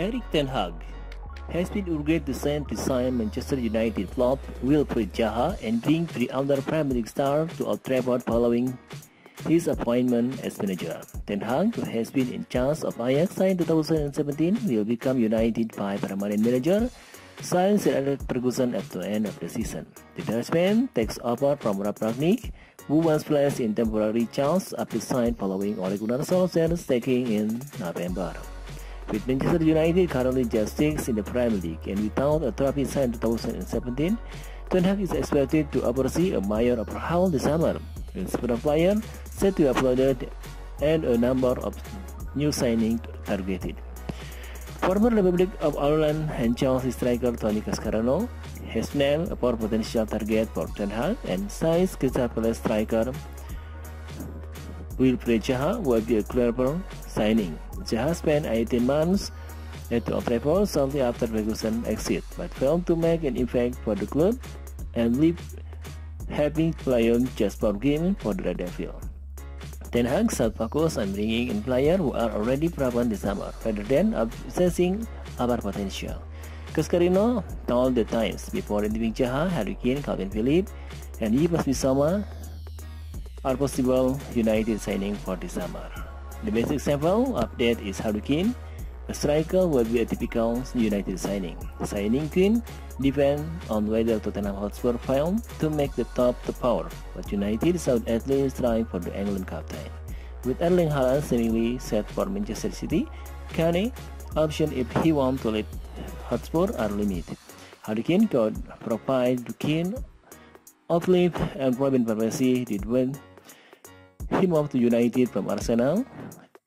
Erik Ten Hag has been urged to sign Manchester United flop Wilfried Zaha and bring three other Premier League stars to Old Trafford following his appointment as manager. Ten Hag, who has been in charge of Ajax since 2017, will become United by permanent manager since Alex Ferguson at the end of the season. The Dutchman takes over from Ralf Rangnick, who was placed in temporary charge after sign following Ole Gunnar Solskjaer's taking in November. With Manchester United currently just sixth in the Premier League and without a trophy since 2017, Ten Hag is expected to oversee a major overhaul this summer, with several players set to be uploaded and a number of new signings targeted. Former Republic of Ireland and Chelsea striker Tony Cascarino has named a poor potential target for Ten Hag and says Crystal Palace striker Wilfried Zaha will be a clever signing. Zaha spent 18 months at Old Trafford shortly after Ferguson exit, but failed to make an impact for the club and leave having played just for game for the Red Devil. Ten Hag should focus on bringing in players who are already proven this summer, rather than assessing our potential. Cascarino told the Times before interviewing Zaha, Harry Kane, Kalvin Phillips, and Yves Bissouma are possible United signing for this summer. The best example of that is Harry Kane. A striker will be a typical United signing. Signing queen depends on whether Tottenham Hotspur fail to make the top the power, but United should at least try for the England captain. With Erling Haaland seemingly set for Manchester City, Kane option if he wants to leave Hotspur are limited. Harry Kane could provide Kane, Outlive, and Robin Persie did win he moved to United from Arsenal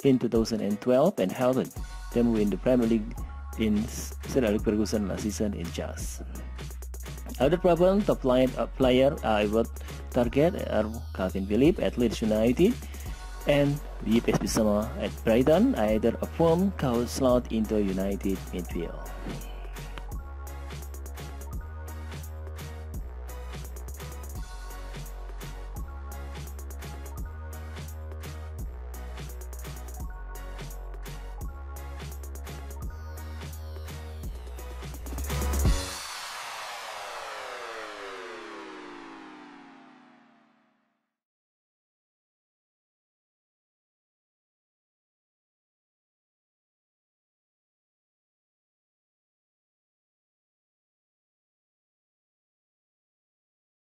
in 2012 and helped them win the Premier League in Sir Alex Ferguson last season in Jazz. Other problem top line uh, player uh, I would target are Kalvin Phillips at Leeds United and Yves Bissouma at Brighton, either a form could slot into United midfield.